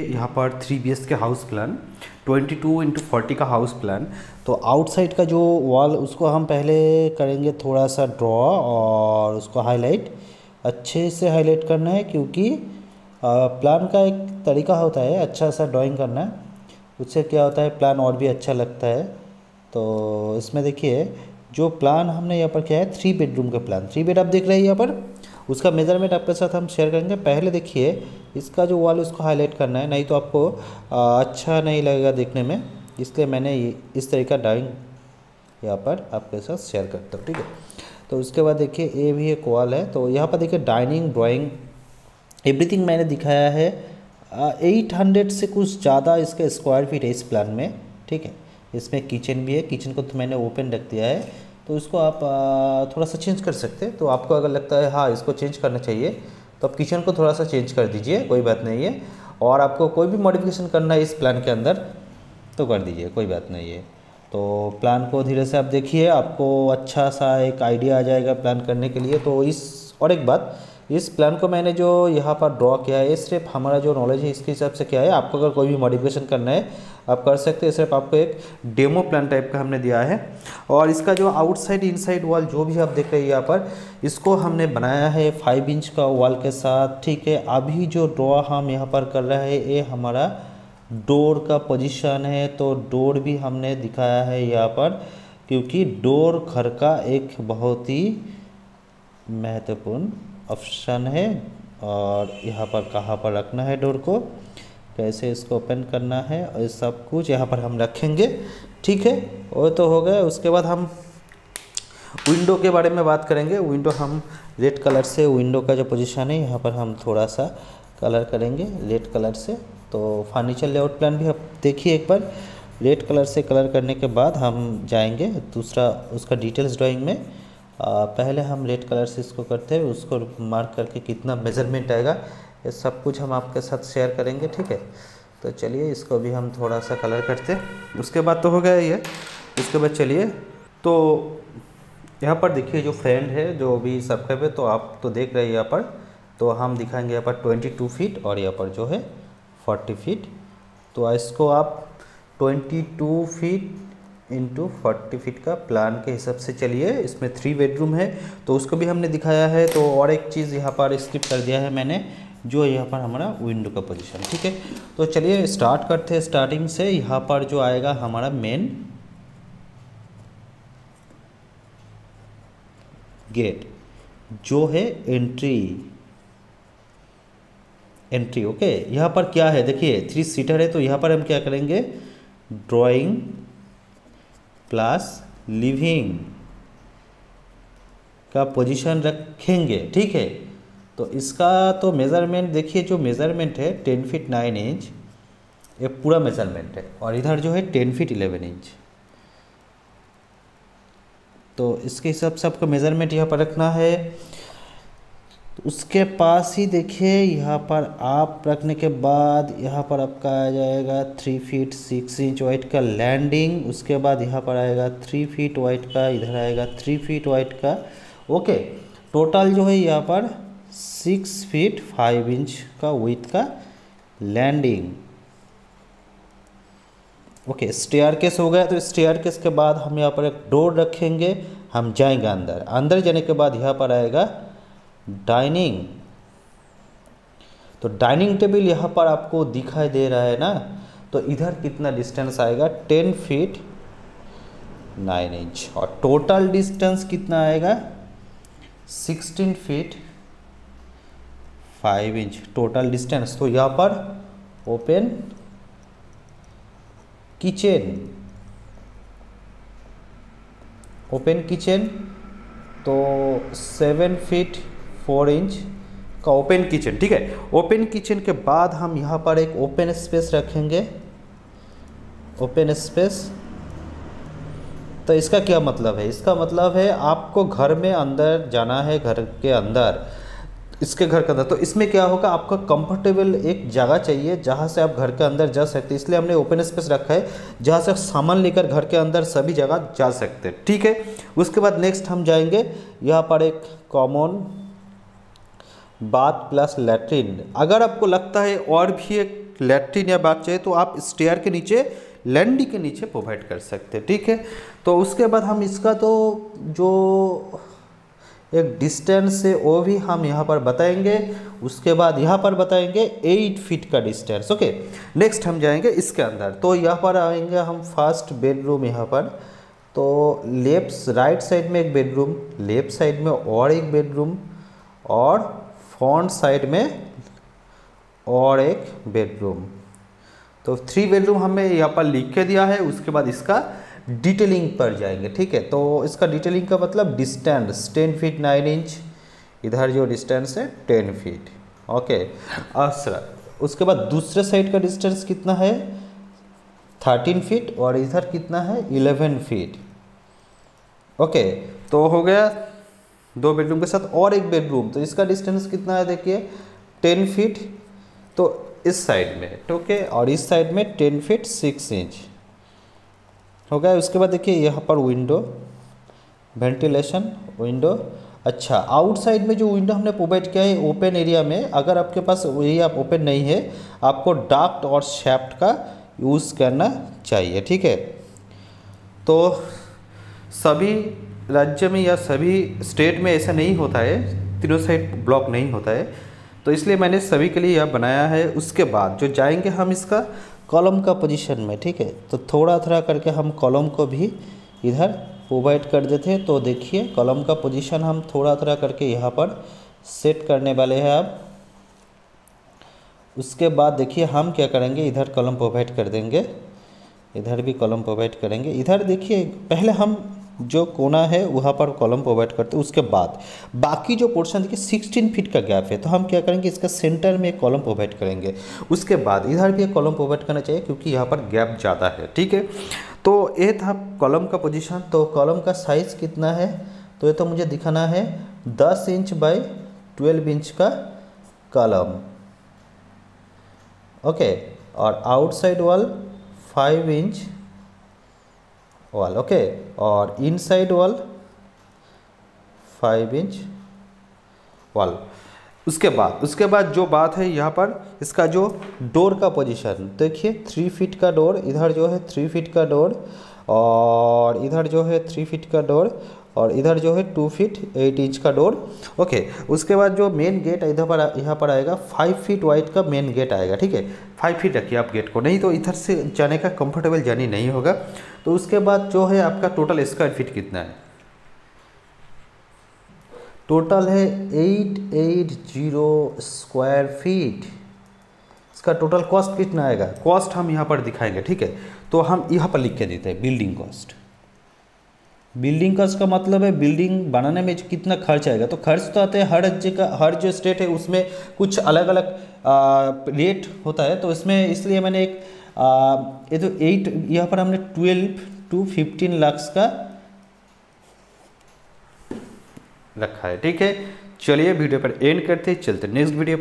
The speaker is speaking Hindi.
यहाँ पर थ्री बी के house plan 22 two into forty का हाउस प्लान तो आउटसाइड का जो वॉल उसको हम पहले करेंगे थोड़ा सा ड्रॉ और उसको हाईलाइट अच्छे से हाईलाइट करना है क्योंकि प्लान का एक तरीका होता है अच्छा सा ड्राइंग करना उससे क्या होता है प्लान और भी अच्छा लगता है. तो इसमें देखिए, जो प्लान हमने यहाँ पर क्या है थ्री बेडरूम का प्लान थ्री बेड आप देख रहे हैं यहाँ पर? उसका मेज़रमेंट आपके साथ हम शेयर करेंगे। पहले देखिए, इसका जो वॉल उसको हाईलाइट करना है। नहीं तो आपको अच्छा नहीं लगेगा देखने में। इसलिए मैंने इस तरीका ड्राइंग यहाँ पर आपके साथ शेयर करता हूँ, ठीक है? तो उसके बाद देखिए, ये भी एक वॉल है। तो यहाँ पर देखिए डाइनिंग ड्राइंग एवरीथिंग मैंने दिखाया है। एट हंड्रेड से कुछ ज़्यादा इसका स्क्वायर फीट है इस प्लान में, ठीक है? इसमें किचन भी है। किचन को तो मैंने ओपन रख दिया है। तो इसको आप थोड़ा सा चेंज कर सकते हैं। तो आपको अगर लगता है हाँ इसको चेंज करना चाहिए तो आप किचन को थोड़ा सा चेंज कर दीजिए, कोई बात नहीं है। और आपको कोई भी मॉडिफिकेशन करना है इस प्लान के अंदर तो कर दीजिए, कोई बात नहीं है। तो प्लान को धीरे से आप देखिए, आपको अच्छा सा एक आइडिया आ जाएगा प्लान करने के लिए। तो इस, और एक बात, इस प्लान को मैंने जो यहाँ पर ड्रॉ किया है सिर्फ़ हमारा जो नॉलेज है, इसके हिसाब से क्या है, आपको अगर कोई भी मॉडिफिकेशन करना है आप कर सकते हैं। सिर्फ़ आपको एक डेमो प्लान टाइप का हमने दिया है। और इसका जो आउटसाइड इनसाइड वॉल जो भी आप देख रहे हैं यहाँ पर, इसको हमने बनाया है फाइव इंच का वॉल के साथ, ठीक है? अभी जो ड्रॉ हम यहाँ पर कर रहे हैं, ये हमारा डोर का पोजिशन है। तो डोर भी हमने दिखाया है यहाँ पर, क्योंकि डोर घर का एक बहुत ही महत्वपूर्ण ऑप्शन है। और यहाँ पर कहाँ पर रखना है डोर को? कैसे इसको ओपन करना है और सब कुछ यहाँ पर हम रखेंगे। ठीक है? वो तो हो गया। उसके बाद हम विंडो के बारे में बात करेंगे। विंडो हम रेड कलर से विंडो का जो पोजीशन है यहाँ पर हम थोड़ा सा कलर करेंगे रेड कलर से। तो फर्नीचर लेआउट प्लान भी आप देखिए एक बार। रेड कलर से कलर करने के बाद हम जाएँगे दूसरा उसका डिटेल्स ड्राइंग में। आ, पहले हम रेड कलर से इसको करते हैं उसको मार्क करके कितना मेज़रमेंट आएगा। ये सब कुछ हम आपके साथ शेयर करेंगे, ठीक है? तो चलिए, इसको भी हम थोड़ा सा कलर करते उसके बाद तो हो गया ये। उसके बाद चलिए। तो यहाँ पर देखिए, जो फ्रेंड है, जो भी सबके पे तो आप तो देख रहे हैं यहाँ पर। तो हम दिखाएँगे यहाँ पर ट्वेंटी टू फीट और यहाँ पर जो है फोर्टी फीट तो इसको आप twenty two feet into forty feet का प्लान के हिसाब से चलिए। इसमें थ्री बेडरूम है। तो उसको भी हमने दिखाया है। तो और एक चीज़ यहाँ पर स्किप कर दिया है मैंने। जो यहाँ पर हमारा विंडो का पोजीशन ठीक है? तो चलिए स्टार्ट करते हैं स्टार्टिंग से यहाँ पर जो आएगा हमारा मेन गेट जो है एंट्री एंट्री ओके यहाँ पर क्या है? देखिए थ्री सीटर है तो यहाँ पर हम क्या करेंगे? ड्राइंग प्लस लिविंग का पोजीशन रखेंगे, ठीक है? तो इसका तो मेज़रमेंट देखिए जो मेज़रमेंट है टेन फीट नाइन इंच ये पूरा मेज़रमेंट है। और इधर जो है टेन फीट इलेवन इंच तो इसके हिसाब से आपको मेज़रमेंट यहाँ पर रखना है। तो उसके पास ही देखिए, यहाँ पर आप रखने के बाद यहाँ पर आपका आ जाएगा three feet six inch width का लैंडिंग उसके बाद यहाँ पर आएगा थ्री फीट वाइट का, इधर आएगा थ्री फीट वाइट का। ओके टोटल जो है यहाँ पर सिक्स फीट फाइव इंच का विथ का लैंडिंग ओके स्टेयर केस हो गया तो स्टेयर केस के बाद हम यहाँ पर एक डोर रखेंगे, हम जाएँगे अंदर। अंदर जाने के बाद यहाँ पर आएगा डाइनिंग तो डाइनिंग टेबल यहाँ पर आपको दिखाई दे रहा है ना? तो इधर कितना डिस्टेंस आएगा? टेन फीट नाइन इंच और टोटल डिस्टेंस कितना आएगा? Sixteen feet five inch total distance तो यहाँ पर ओपन किचन ओपन किचन तो सेवन फीट फोर इंच का ओपन किचन ठीक है? ओपन किचन के बाद हम यहाँ पर एक ओपन स्पेस रखेंगे। ओपन स्पेस तो इसका क्या मतलब है? इसका मतलब है आपको घर में अंदर जाना है, घर के अंदर। इसके घर के अंदर। तो इसमें क्या होगा, आपका कंफर्टेबल एक जगह चाहिए जहाँ से आप घर के अंदर जा सकते हैं। इसलिए हमने ओपन स्पेस रखा है, जहाँ से सामान लेकर घर के अंदर सभी जगह जा सकते हैं। ठीक है? उसके बाद नेक्स्ट हम जाएँगे, यहाँ पर एक कॉमन बाथ प्लस लेट्रिन अगर आपको लगता है और भी एक लेट्रिन या बाथ चाहिए तो आप स्टेयर के नीचे लैंडी के नीचे प्रोवाइड कर सकते हैं। ठीक है? तो उसके बाद हम इसका तो जो एक डिस्टेंस है वो भी हम यहाँ पर बताएँगे, उसके बाद यहाँ पर बताएँगे एट फीट का डिस्टेंस ओके नेक्स्ट हम जाएँगे इसके अंदर। तो यहाँ पर आएँगे हम फ़र्स्ट बेडरूम यहाँ पर। तो लेफ़्ट राइट साइड में एक बेडरूम लेफ़्ट साइड में और एक बेडरूम और फ्रंट साइड में और एक बेडरूम तो थ्री बेडरूम हमें यहाँ पर लिख के दिया है, उसके बाद इसका डिटेलिंग पर जाएँगे, ठीक है? तो इसका डिटेलिंग का मतलब distance ten feet nine inch इधर जो डिस्टेंस है टेन फीट ओके अच्छा उसके बाद दूसरे साइड का डिस्टेंस कितना है? थर्टीन फीट और इधर कितना है? इलेवन फीट ओके तो हो गया दो बेडरूम के साथ और एक बेडरूम तो इसका डिस्टेंस कितना है देखिए? टेन फीट तो इस साइड में ओके और इस साइड में टेन फीट सिक्स इंच हो गया। उसके बाद देखिए यहाँ पर विंडो वेंटिलेशन विंडो अच्छा आउटसाइड में जो विंडो हमने प्रोवाइड किया है ओपन एरिया में, अगर आपके पास एरिया ओपन नहीं है, आपको डाक्ट और शेफ्ट का यूज़ करना चाहिए, ठीक है? तो सभी राज्य में या सभी स्टेट में ऐसा नहीं होता है, तीनों साइड ब्लॉक नहीं होता है। तो इसलिए मैंने सभी के लिए यह बनाया है। उसके बाद जो जाएँगे हम इसका कॉलम का पोजीशन में, ठीक है? तो थोड़ा थोड़ा करके हम कॉलम को भी इधर प्रोवाइड कर देते हैं। तो देखिए, कॉलम का पोजीशन हम थोड़ा थोड़ा करके यहाँ पर सेट करने वाले हैं अब। उसके बाद देखिए, हम क्या करेंगे? इधर कॉलम प्रोवाइड कर देंगे। इधर भी कॉलम प्रोवाइड करेंगे। इधर देखिए, पहले हम जो कोना है, वहाँ पर कॉलम प्रोवाइड करते हैं, उसके बाद। बाकी जो पोर्शन देखिए सिक्सटीन फीट का गैप है तो हम क्या करेंगे, इसका सेंटर में एक कॉलम प्रोवाइड करेंगे। उसके बाद, इधर भी एक कॉलम प्रोवाइड करना चाहिए, क्योंकि यहाँ पर गैप ज़्यादा है, ठीक है? तो ये था कॉलम का पोजिशन तो कॉलम का साइज़ कितना है? तो ये तो मुझे दिखाना है, दस इंच बाई ट्वेल्व इंच का कॉलम ओके और outside wall five inch wall okay और inside wall five inch wall उसके बाद उसके बाद जो बात है यहाँ पर, इसका जो डोर का पोजीशन देखिए थ्री फीट का डोर इधर जो है थ्री फीट का डोर और इधर जो है थ्री फीट का डोर और इधर जो है टू फीट एट इंच का डोर ओके उसके बाद जो मेन गेट इधर पर यहाँ पर आएगा फाइव फीट वाइड का मेन गेट आएगा, ठीक है? फाइव फीट रखिए आप गेट को, नहीं तो इधर से जाने का कंफर्टेबल जर्नी नहीं होगा। तो उसके बाद जो है आपका टोटल स्क्वायर फीट कितना है? टोटल है eight eight zero square feet इसका टोटल कॉस्ट कितना आएगा? कॉस्ट हम यहाँ पर दिखाएँगे, ठीक है? तो हम यहाँ पर लिख के देते हैं बिल्डिंग कॉस्ट बिल्डिंग कॉस्ट का मतलब है बिल्डिंग बनाने में कितना खर्च आएगा। तो खर्च तो आते हैं, हर का हर जो स्टेट है, उसमें कुछ अलग अलग रेट होता है। तो इसमें इसलिए मैंने एक ये तो एट यहाँ पर हमने ट्वेल्व टू फिफ्टीन लाख्स का रखा है। ठीक है? चलिए वीडियो पर एंड करते चलते नेक्स्ट वीडियो